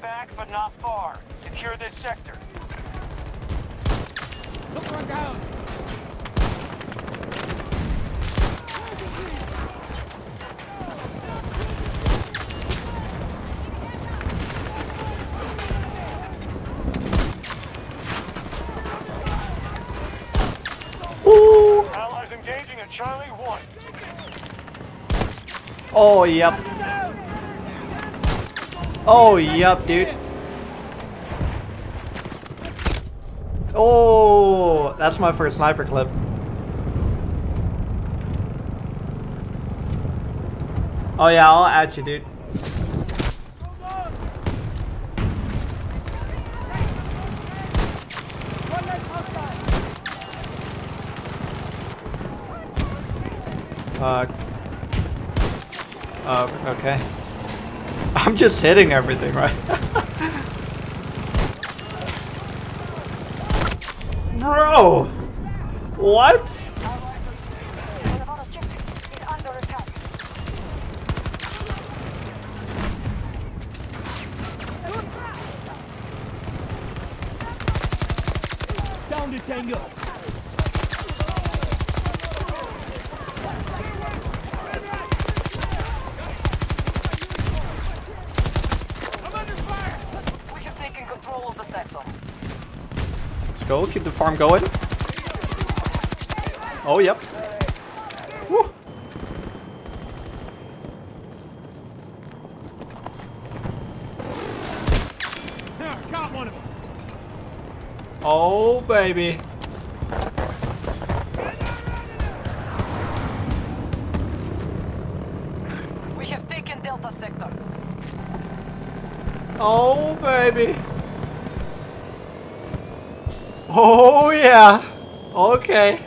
back, but not far. Secure this sector. Look one down. Ooh. Allies engaging at Charlie 1. Oh, yep. Oh, yep, dude. Oh, that's my first sniper clip. Oh yeah, I'll add you, dude. Uh. Oh, okay. I'm just hitting everything, right? Bro! What? Down the tango. We have taken control of the sector. Let's go, keep the farm going. Oh, yep. Woo. Got one of them. Oh, baby. We have taken Delta sector. Oh, baby. Oh, yeah. Okay.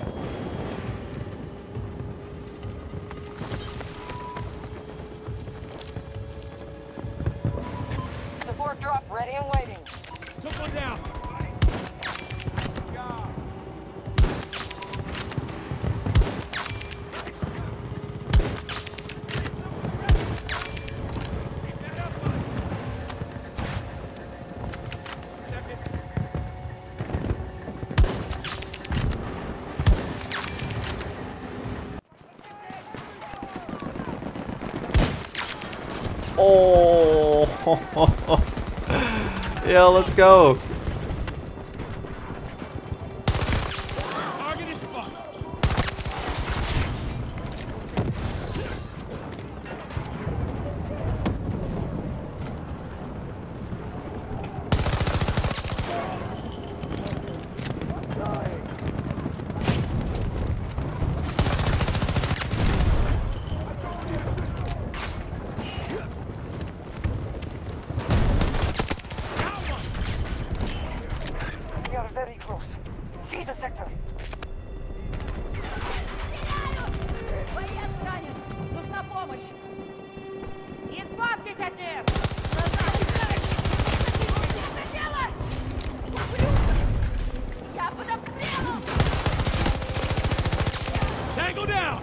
Yeah, let's go. Seize the sector. Боец ранен! Нужна помощь! Избавьтесь от них! Это дело! Я под обстрелом! Tango down.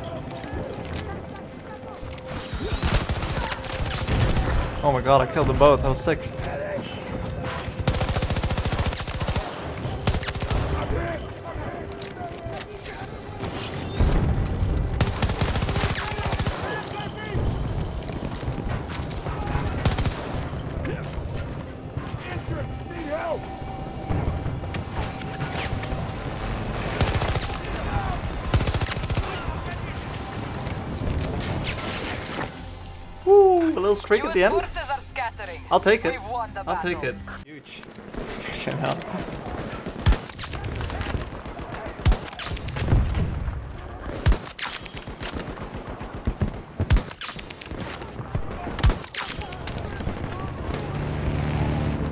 Oh my god, I killed them both. I was sick. A little streak at the end. I'll take it. I'll take it. Huge. Freaking hell.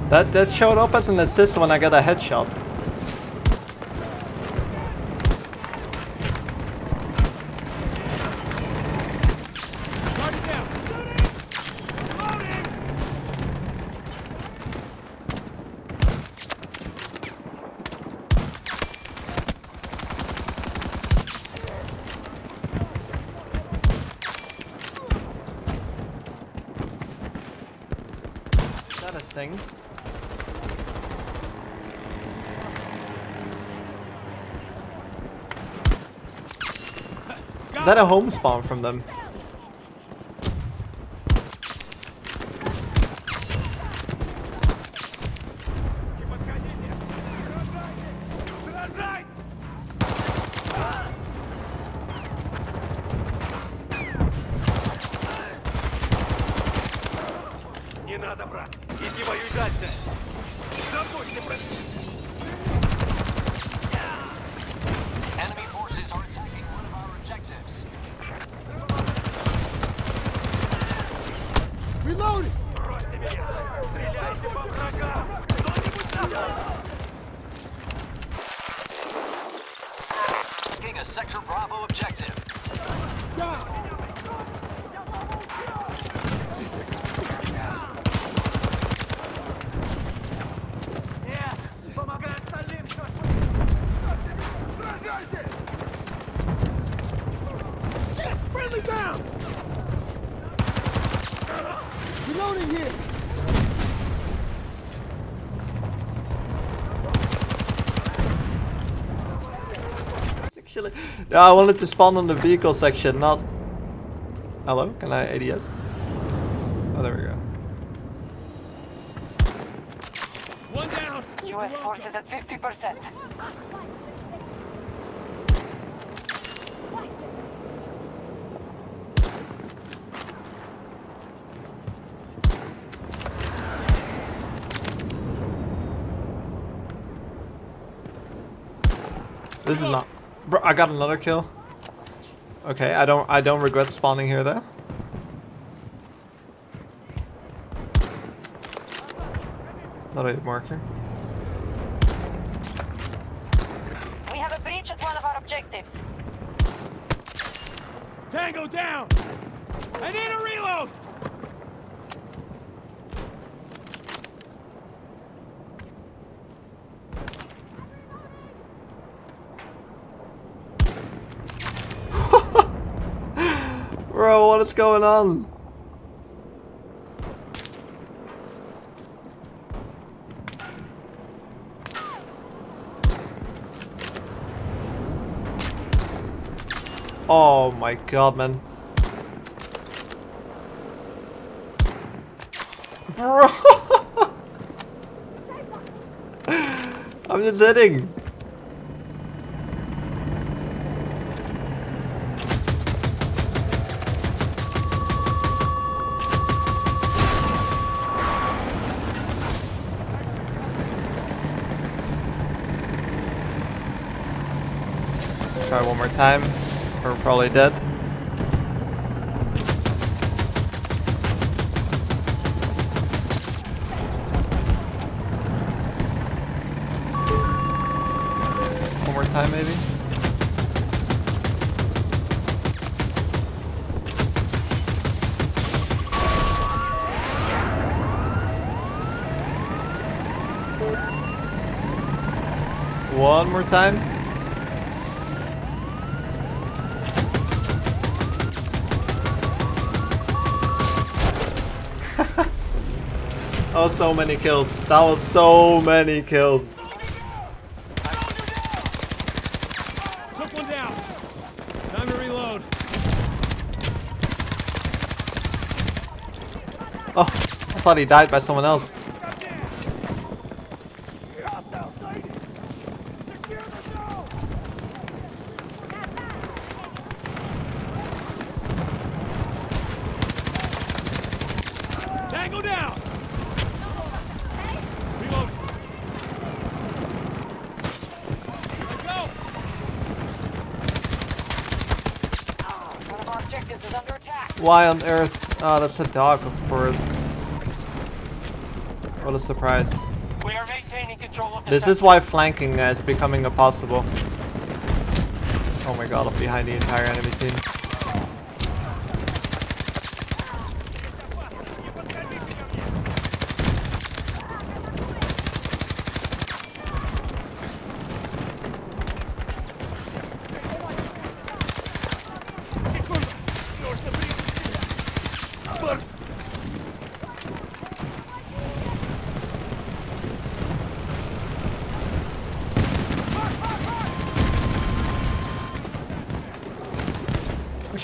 That that showed up as an assist when I got a headshot. That a home spawn from them? Actually, no, I wanted to spawn on the vehicle section, not. Hello, can I ADS? Oh, there we go. One down! U.S. forces at 50%. This is not. Bro, I got another kill. Okay, I don't. I don't regret spawning here though. Not a marker. We have a breach at one of our objectives. Tango down! I need a reload! Bro, what is going on? Oh my god, man. Bro! I'm just hitting. Try one more time. We're probably dead. One more time, maybe. One more time. Was so many kills. That was so many kills. Took one down. Time to reload. Oh, I thought he died by someone else. Hostile sighted! Secure the zone! Tango down! Reload! Let go! One of our objectives is under attack. Why on earth? Oh, that's a dog, of course. What a surprise. We are maintaining control of This is why flanking is becoming impossible. Oh my god, I'm behind the entire enemy team.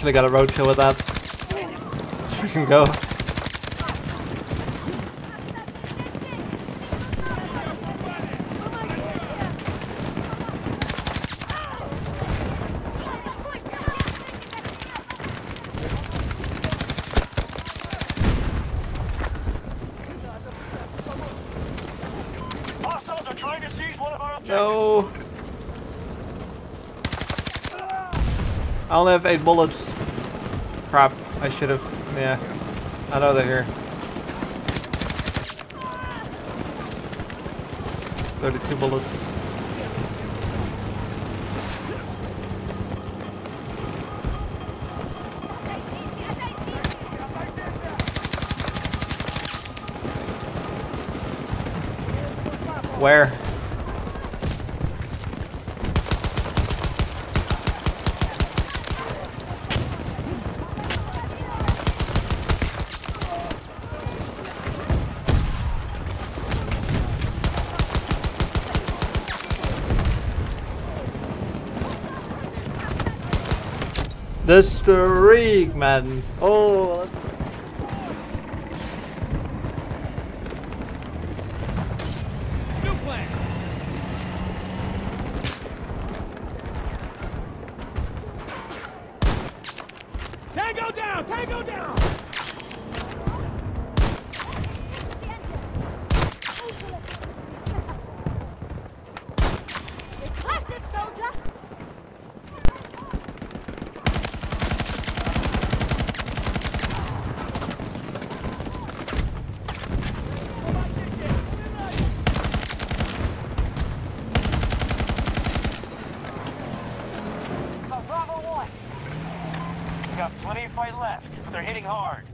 Actually got a roadkill with that. Freaking go. Hostiles are trying to seize one of our objectives. No. I only have eight bullets. Crap. I should have. Yeah. I know they're here. 32 bullets. Where? The streak, man. Oh. Tango down! Tango down! Impressive, soldier! Uh, Bravo 1. We got plenty of fight left, but they're hitting hard.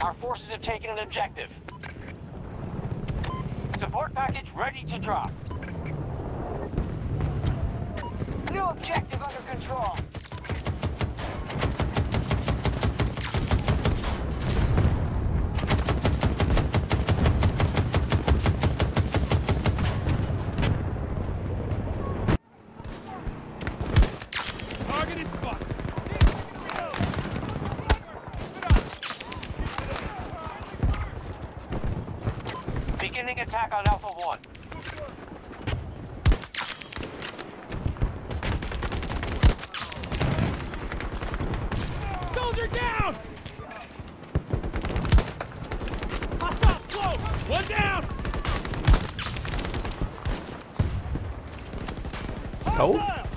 Our forces have taken an objective. Support package ready to drop. New objective under control. Attack on Alpha 1. Soldier down! Hostile close! One down! oh.